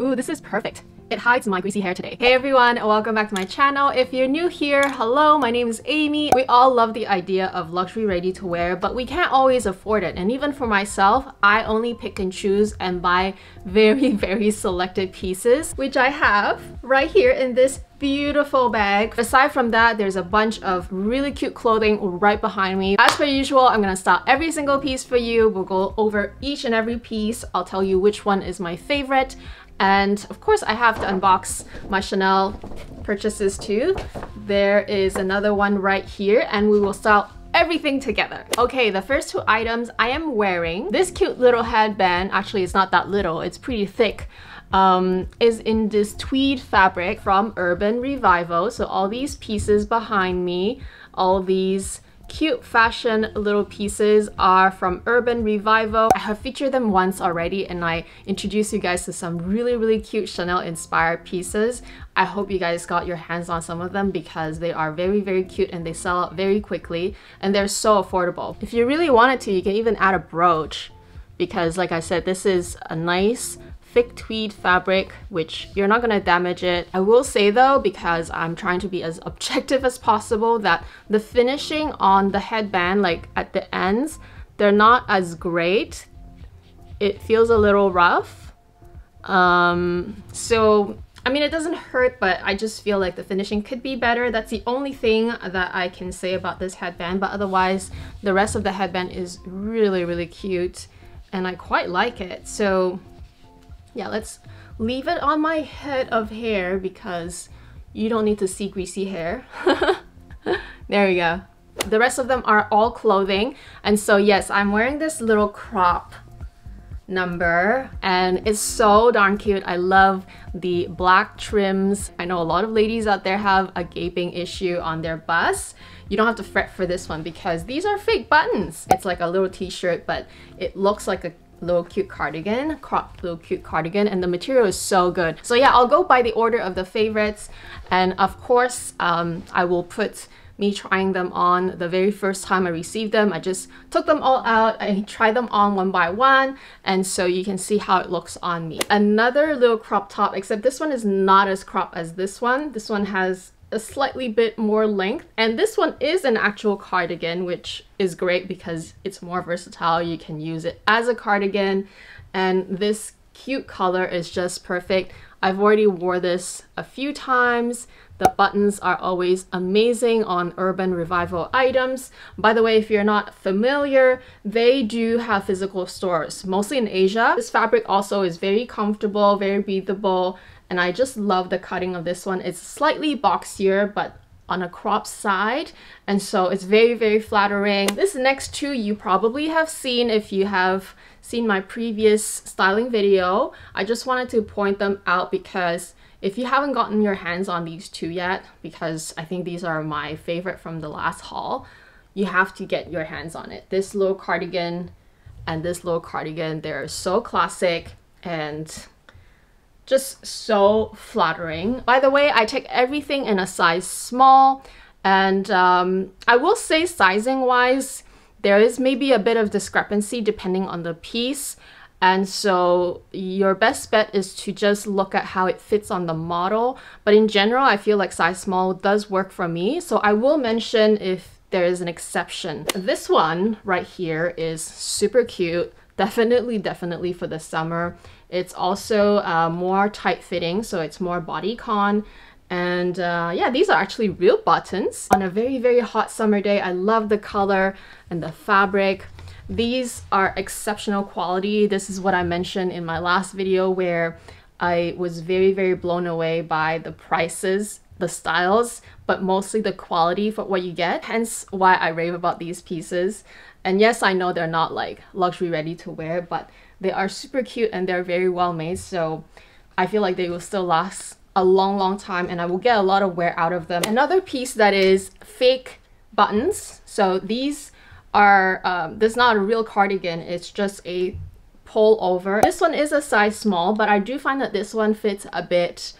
Ooh, this is perfect. It hides my greasy hair today. Hey everyone, welcome back to my channel. If you're new here, hello, my name is Amy. We all love the idea of luxury ready to wear, but we can't always afford it. And even for myself, I only pick and choose and buy very, very selected pieces, which I have right here in this beautiful bag. Aside from that, there's a bunch of really cute clothing right behind me. As per usual, I'm gonna style every single piece for you. We'll go over each and every piece. I'll tell you which one is my favorite. And of course, I have to unbox my Chanel purchases too. There is another one right here and we will style everything together. Okay, the first two items I am wearing. This cute little headband, actually it's not that little, it's pretty thick, um, is in this tweed fabric from Urban Revivo. So all these pieces behind me, all these cute fashion little pieces are from Urban Revivo. I have featured them once already and I introduced you guys to some really really cute Chanel inspired pieces. I hope you guys got your hands on some of them because they are very very cute and they sell out very quickly and they're so affordable. If you really wanted to, you can even add a brooch because like I said, this is a nice thick tweed fabric, which you're not gonna damage it. I will say though, because I'm trying to be as objective as possible, that the finishing on the headband, like at the ends, they're not as great. It feels a little rough. Um, so, I mean, it doesn't hurt, but I just feel like the finishing could be better. That's the only thing that I can say about this headband, but otherwise, the rest of the headband is really, really cute and I quite like it. So yeah, let's leave it on my head of hair because you don't need to see greasy hair. there we go. The rest of them are all clothing. And so yes, I'm wearing this little crop number and it's so darn cute. I love the black trims. I know a lot of ladies out there have a gaping issue on their bust. You don't have to fret for this one because these are fake buttons. It's like a little t-shirt but it looks like a little cute cardigan, cropped little cute cardigan, and the material is so good. So yeah, I'll go by the order of the favorites, and of course, um, I will put me trying them on the very first time I received them. I just took them all out, I tried them on one by one, and so you can see how it looks on me. Another little crop top, except this one is not as crop as this one. This one has a slightly bit more length. And this one is an actual cardigan, which is great because it's more versatile. You can use it as a cardigan. And this cute color is just perfect. I've already wore this a few times. The buttons are always amazing on Urban Revivo items. By the way, if you're not familiar, they do have physical stores, mostly in Asia. This fabric also is very comfortable, very breathable, and I just love the cutting of this one. It's slightly boxier, but on a crop side. And so it's very very flattering. This next two you probably have seen if you have seen my previous styling video. I just wanted to point them out because if you haven't gotten your hands on these two yet because i think these are my favorite from the last haul you have to get your hands on it. This little cardigan and this little cardigan they're so classic and just so flattering. By the way, I take everything in a size small and um, I will say sizing wise, there is maybe a bit of discrepancy depending on the piece. And so your best bet is to just look at how it fits on the model. But in general, I feel like size small does work for me. So I will mention if there is an exception. This one right here is super cute. Definitely, definitely for the summer. It's also uh, more tight fitting, so it's more bodycon. And uh, yeah, these are actually real buttons. On a very, very hot summer day, I love the color and the fabric. These are exceptional quality. This is what I mentioned in my last video where I was very, very blown away by the prices, the styles, but mostly the quality for what you get. Hence why I rave about these pieces. And yes, I know they're not like luxury ready to wear, but they are super cute and they're very well made. So I feel like they will still last a long, long time and I will get a lot of wear out of them. Another piece that is fake buttons. So these are, um, this is not a real cardigan. It's just a pull over. This one is a size small, but I do find that this one fits a bit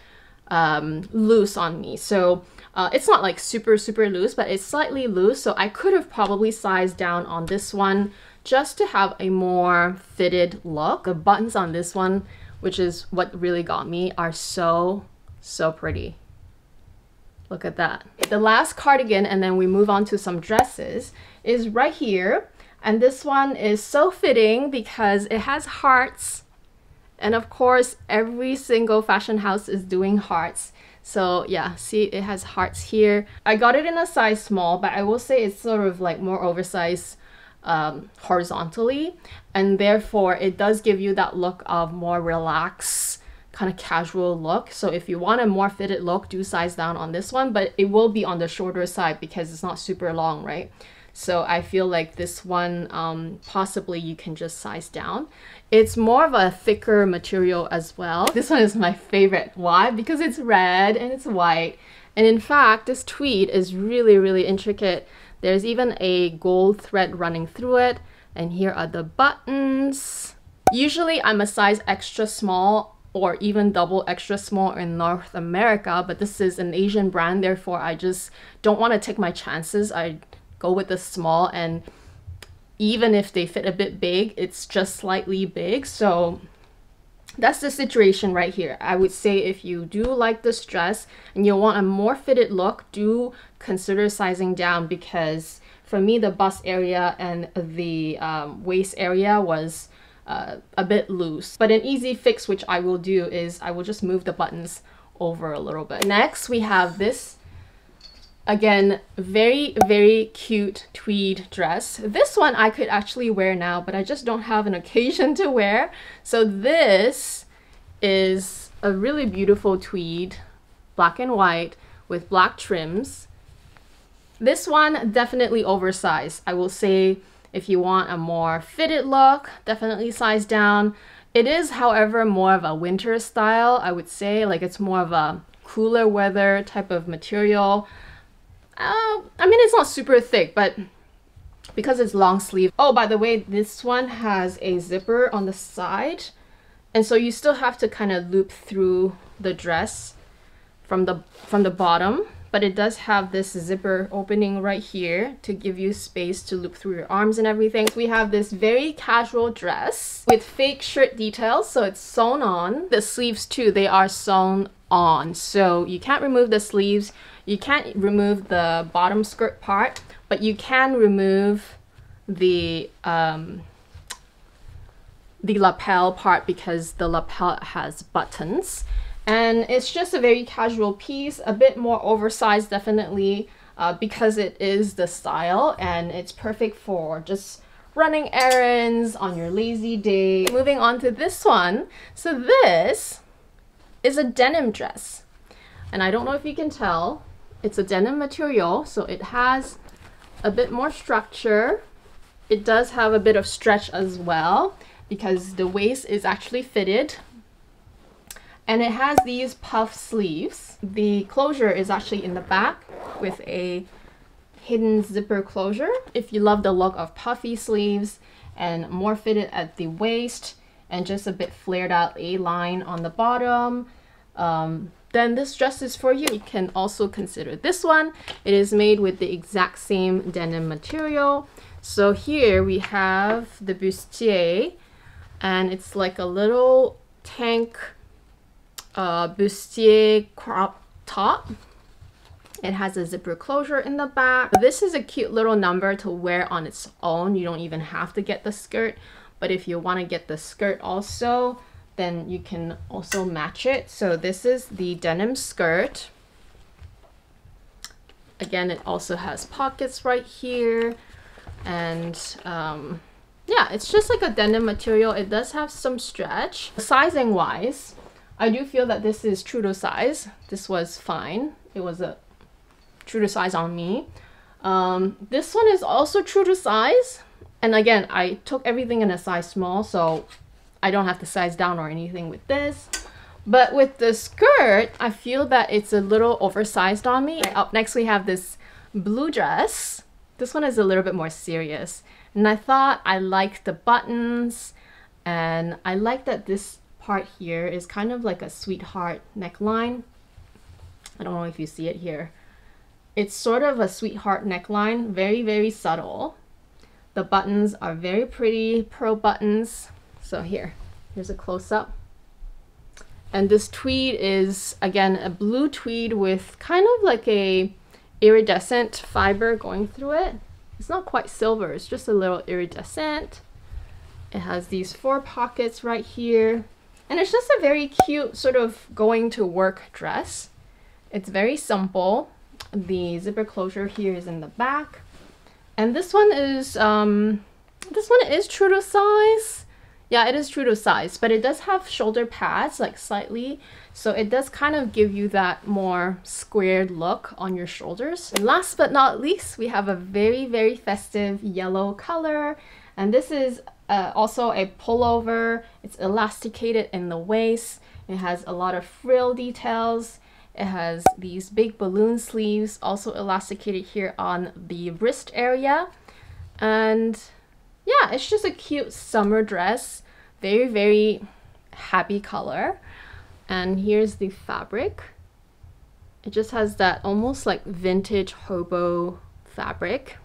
um, loose on me. So uh, it's not like super, super loose, but it's slightly loose. So I could have probably sized down on this one just to have a more fitted look. The buttons on this one which is what really got me, are so, so pretty. Look at that. The last cardigan, and then we move on to some dresses, is right here. And this one is so fitting because it has hearts. And of course, every single fashion house is doing hearts. So yeah, see it has hearts here. I got it in a size small, but I will say it's sort of like more oversized um, horizontally. And therefore it does give you that look of more relaxed, kind of casual look. So if you want a more fitted look, do size down on this one, but it will be on the shorter side because it's not super long, right? So I feel like this one, um, possibly you can just size down. It's more of a thicker material as well. This one is my favorite. Why? Because it's red and it's white. And in fact, this tweed is really, really intricate. There's even a gold thread running through it. And here are the buttons. Usually I'm a size extra small or even double extra small in North America, but this is an Asian brand, therefore I just don't want to take my chances. I go with the small and even if they fit a bit big, it's just slightly big. So that's the situation right here. I would say if you do like this dress and you want a more fitted look, do consider sizing down because for me, the bust area and the um, waist area was uh, a bit loose. But an easy fix, which I will do, is I will just move the buttons over a little bit. Next, we have this Again, very, very cute tweed dress. This one I could actually wear now, but I just don't have an occasion to wear. So this is a really beautiful tweed, black and white with black trims. This one definitely oversized. I will say if you want a more fitted look, definitely size down. It is, however, more of a winter style, I would say. Like it's more of a cooler weather type of material. Uh, I mean, it's not super thick, but because it's long sleeve. Oh, by the way, this one has a zipper on the side. And so you still have to kind of loop through the dress from the from the bottom but it does have this zipper opening right here to give you space to loop through your arms and everything. We have this very casual dress with fake shirt details, so it's sewn on. The sleeves too, they are sewn on, so you can't remove the sleeves. You can't remove the bottom skirt part, but you can remove the um, the lapel part because the lapel has buttons. And it's just a very casual piece, a bit more oversized definitely uh, because it is the style and it's perfect for just running errands on your lazy day. Moving on to this one. So this is a denim dress. And I don't know if you can tell, it's a denim material, so it has a bit more structure. It does have a bit of stretch as well because the waist is actually fitted and it has these puff sleeves. The closure is actually in the back with a hidden zipper closure. If you love the look of puffy sleeves and more fitted at the waist and just a bit flared out A-line on the bottom, um, then this dress is for you. You can also consider this one. It is made with the exact same denim material. So here we have the bustier and it's like a little tank uh, bustier crop top. It has a zipper closure in the back. This is a cute little number to wear on its own. You don't even have to get the skirt. But if you want to get the skirt also, then you can also match it. So this is the denim skirt. Again, it also has pockets right here. And um, yeah, it's just like a denim material. It does have some stretch. Sizing wise, I do feel that this is true to size. This was fine. It was a true to size on me. Um, this one is also true to size. And again, I took everything in a size small, so I don't have to size down or anything with this. But with the skirt, I feel that it's a little oversized on me. Up next, we have this blue dress. This one is a little bit more serious. And I thought I liked the buttons and I like that this part here is kind of like a sweetheart neckline. I don't know if you see it here. It's sort of a sweetheart neckline, very, very subtle. The buttons are very pretty pearl buttons. So here, here's a close-up. And this tweed is, again, a blue tweed with kind of like a iridescent fiber going through it. It's not quite silver, it's just a little iridescent. It has these four pockets right here. And it's just a very cute sort of going to work dress. It's very simple. The zipper closure here is in the back. And this one is, um, this one is true to size. Yeah, it is true to size, but it does have shoulder pads, like slightly. So it does kind of give you that more squared look on your shoulders. And last but not least, we have a very, very festive yellow color. And this is uh, also a pullover. It's elasticated in the waist. It has a lot of frill details. It has these big balloon sleeves also elasticated here on the wrist area. And yeah, it's just a cute summer dress. Very, very happy color. And here's the fabric. It just has that almost like vintage hobo fabric.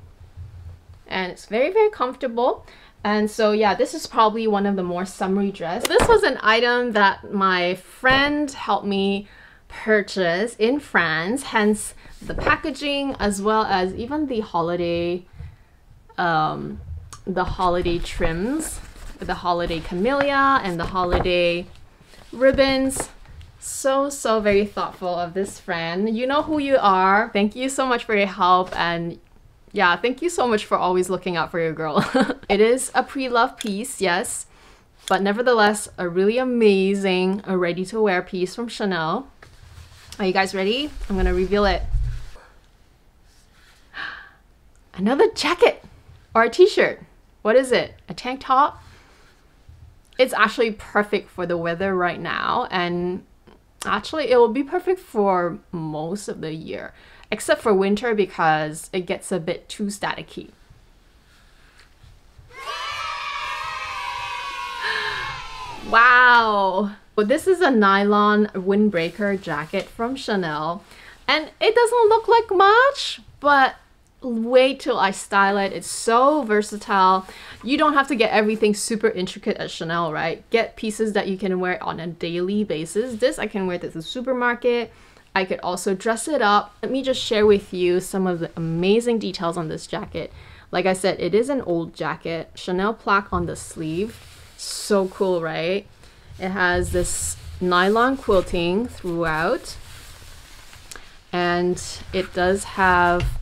And it's very, very comfortable. And so yeah, this is probably one of the more summery dress. This was an item that my friend helped me purchase in France, hence the packaging as well as even the holiday um, the holiday trims, the holiday camellia and the holiday ribbons. So, so very thoughtful of this friend. You know who you are. Thank you so much for your help and yeah, thank you so much for always looking out for your girl. it is a pre-love piece, yes, but nevertheless, a really amazing, a ready-to-wear piece from Chanel. Are you guys ready? I'm gonna reveal it. Another jacket or a t-shirt. What is it? A tank top? It's actually perfect for the weather right now and actually it will be perfect for most of the year except for winter because it gets a bit too staticky. wow! So this is a nylon windbreaker jacket from Chanel and it doesn't look like much but wait till I style it. It's so versatile. You don't have to get everything super intricate at Chanel, right? Get pieces that you can wear on a daily basis. This I can wear to the supermarket. I could also dress it up. Let me just share with you some of the amazing details on this jacket. Like I said, it is an old jacket. Chanel plaque on the sleeve. So cool, right? It has this nylon quilting throughout. And it does have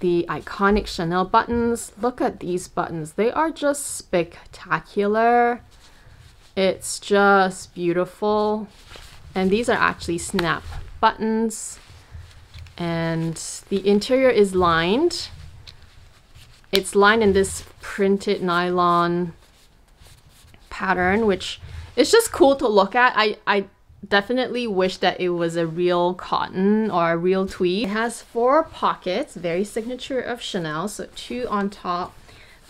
the iconic Chanel buttons. Look at these buttons. They are just spectacular. It's just beautiful. And these are actually snap buttons. And the interior is lined. It's lined in this printed nylon pattern, which is just cool to look at. I, I definitely wish that it was a real cotton or a real tweed. It has four pockets, very signature of Chanel. So two on top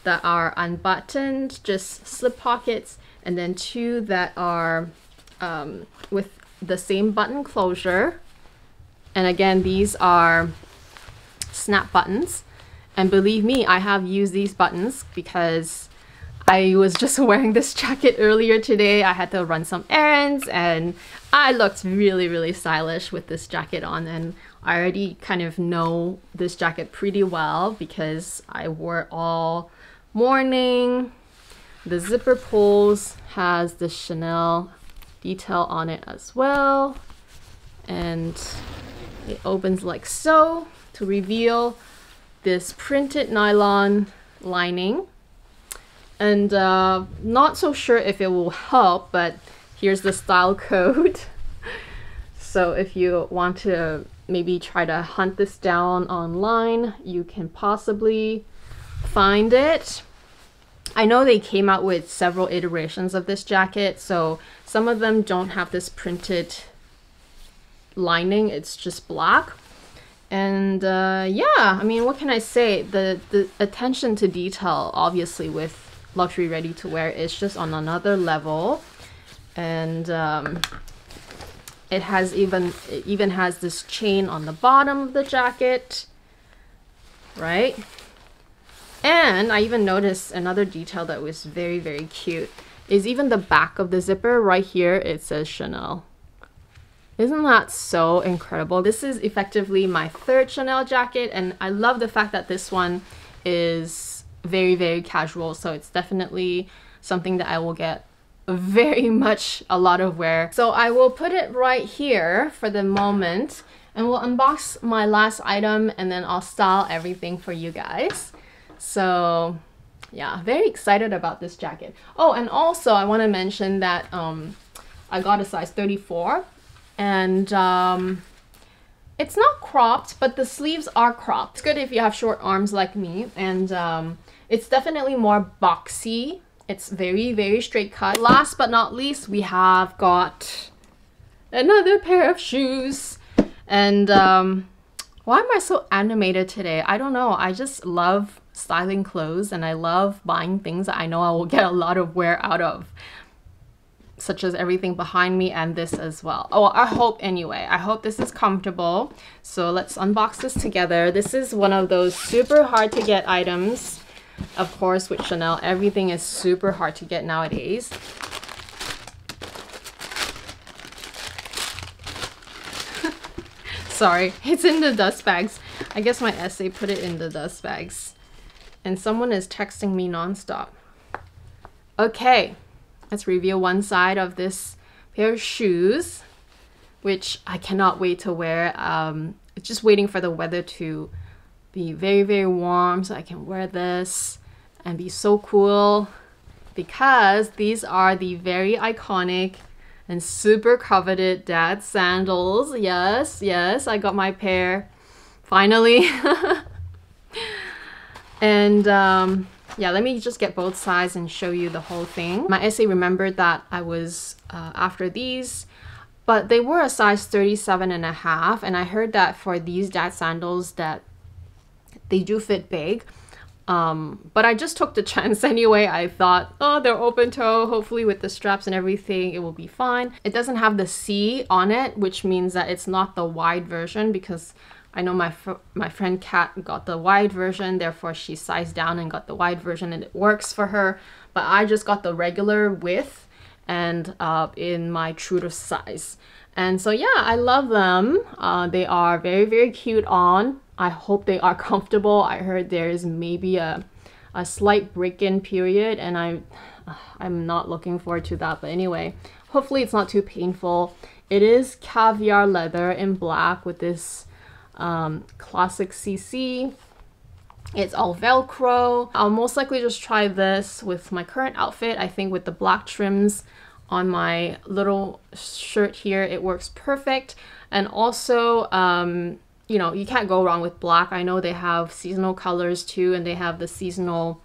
that are unbuttoned, just slip pockets, and then two that are um, with the same button closure. And again, these are snap buttons. And believe me, I have used these buttons because I was just wearing this jacket earlier today. I had to run some errands and I looked really, really stylish with this jacket on and I already kind of know this jacket pretty well because I wore it all morning. The zipper pulls has the Chanel detail on it as well. And it opens like so to reveal this printed nylon lining and uh, not so sure if it will help but here's the style code. So if you want to maybe try to hunt this down online you can possibly find it. I know they came out with several iterations of this jacket so some of them don't have this printed lining it's just black. And uh, yeah I mean what can I say? The the attention to detail obviously with luxury ready to wear is just on another level. And um, it has even it even has this chain on the bottom of the jacket right? And I even noticed another detail that was very very cute is even the back of the zipper right here it says Chanel. Isn't that so incredible? This is effectively my third Chanel jacket and I love the fact that this one is very, very casual. So it's definitely something that I will get very much a lot of wear. So I will put it right here for the moment and we'll unbox my last item and then I'll style everything for you guys. So yeah, very excited about this jacket. Oh, and also I want to mention that um, I got a size 34 and um, it's not cropped, but the sleeves are cropped. It's good if you have short arms like me and um, it's definitely more boxy. It's very, very straight cut. Last but not least, we have got another pair of shoes. And um, why am I so animated today? I don't know. I just love styling clothes and I love buying things that I know I will get a lot of wear out of such as everything behind me and this as well. Oh, I hope anyway. I hope this is comfortable. So let's unbox this together. This is one of those super hard to get items. Of course, with Chanel, everything is super hard to get nowadays. Sorry, it's in the dust bags. I guess my SA put it in the dust bags. And someone is texting me nonstop. Okay, let's reveal one side of this pair of shoes, which I cannot wait to wear. Um, just waiting for the weather to be very, very warm so I can wear this and be so cool because these are the very iconic and super coveted dad sandals. Yes, yes, I got my pair finally. and um, yeah, let me just get both sides and show you the whole thing. My SA remembered that I was uh, after these, but they were a size 37 and a half. And I heard that for these dad sandals that they do fit big. Um, but I just took the chance anyway. I thought, oh, they're open toe. Hopefully with the straps and everything, it will be fine. It doesn't have the C on it, which means that it's not the wide version because I know my fr my friend Kat got the wide version, therefore she sized down and got the wide version and it works for her. But I just got the regular width and uh, in my true to size. And so yeah, I love them. Uh, they are very, very cute on. I hope they are comfortable. I heard there's maybe a, a slight break-in period and I, I'm not looking forward to that. But anyway, hopefully it's not too painful. It is caviar leather in black with this um, classic CC. It's all Velcro. I'll most likely just try this with my current outfit. I think with the black trims on my little shirt here, it works perfect. And also, um, you know, you can't go wrong with black. I know they have seasonal colors too, and they have the seasonal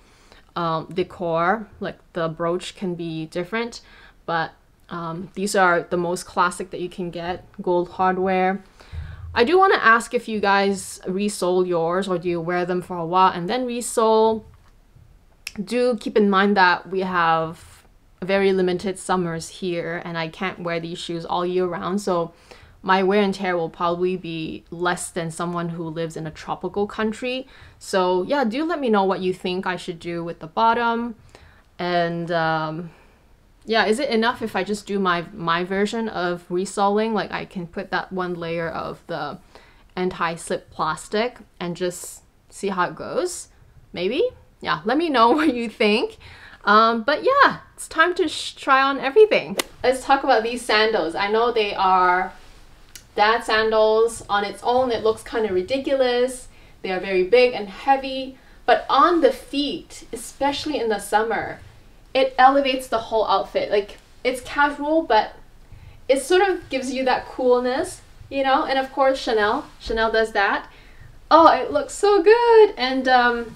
um, decor. Like the brooch can be different, but um, these are the most classic that you can get. Gold hardware. I do want to ask if you guys resole yours or do you wear them for a while and then resole. Do keep in mind that we have very limited summers here and I can't wear these shoes all year round. So my wear and tear will probably be less than someone who lives in a tropical country. So yeah, do let me know what you think I should do with the bottom. And um, yeah, is it enough if I just do my my version of resoling? Like I can put that one layer of the anti-slip plastic and just see how it goes. Maybe? Yeah, let me know what you think. Um, but yeah, it's time to try on everything. Let's talk about these sandals. I know they are dad sandals. On its own, it looks kind of ridiculous. They are very big and heavy, but on the feet, especially in the summer, it elevates the whole outfit. Like it's casual, but it sort of gives you that coolness, you know? And of course, Chanel. Chanel does that. Oh, it looks so good. And, um,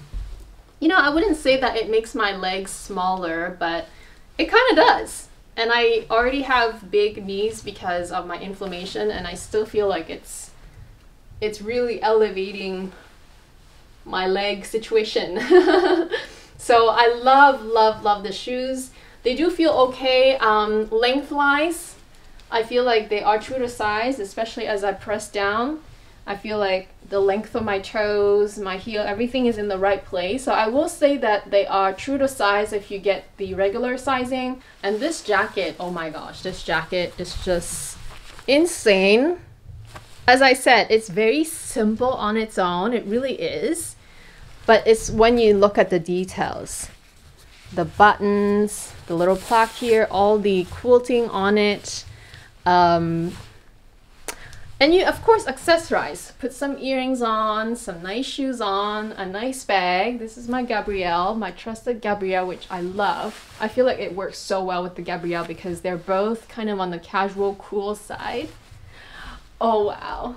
you know, I wouldn't say that it makes my legs smaller, but it kind of does. And I already have big knees because of my inflammation, and I still feel like it's it's really elevating my leg situation. So I love, love, love the shoes. They do feel okay um, lengthwise. I feel like they are true to size, especially as I press down. I feel like the length of my toes, my heel, everything is in the right place. So I will say that they are true to size if you get the regular sizing. And this jacket, oh my gosh, this jacket is just insane. As I said, it's very simple on its own. It really is. But it's when you look at the details. The buttons, the little plaque here, all the quilting on it. Um, and you, of course, accessorize. Put some earrings on, some nice shoes on, a nice bag. This is my Gabrielle, my trusted Gabrielle, which I love. I feel like it works so well with the Gabrielle because they're both kind of on the casual, cool side. Oh, wow.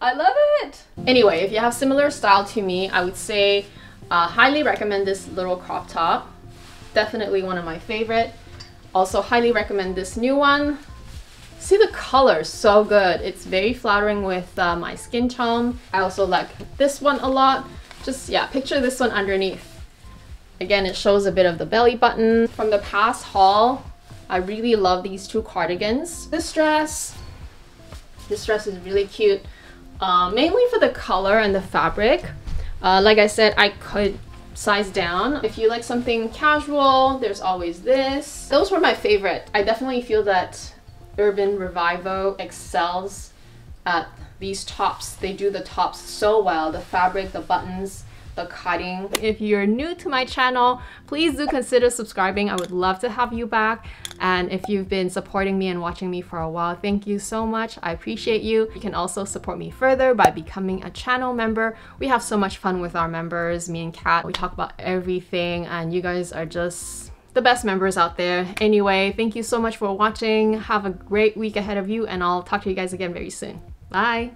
I love it! Anyway, if you have similar style to me, I would say uh, highly recommend this little crop top. Definitely one of my favorite. Also highly recommend this new one. See the color, so good. It's very flattering with uh, my skin tone. I also like this one a lot. Just, yeah, picture this one underneath. Again, it shows a bit of the belly button. From the past haul, I really love these two cardigans. This dress, this dress is really cute, uh, mainly for the color and the fabric. Uh, like I said, I could size down. If you like something casual, there's always this. Those were my favorite. I definitely feel that Urban Revivo excels at these tops. They do the tops so well. The fabric, the buttons, the cutting. If you're new to my channel, please do consider subscribing. I would love to have you back. And if you've been supporting me and watching me for a while, thank you so much. I appreciate you. You can also support me further by becoming a channel member. We have so much fun with our members, me and Kat. We talk about everything and you guys are just the best members out there. Anyway, thank you so much for watching. Have a great week ahead of you and I'll talk to you guys again very soon. Bye!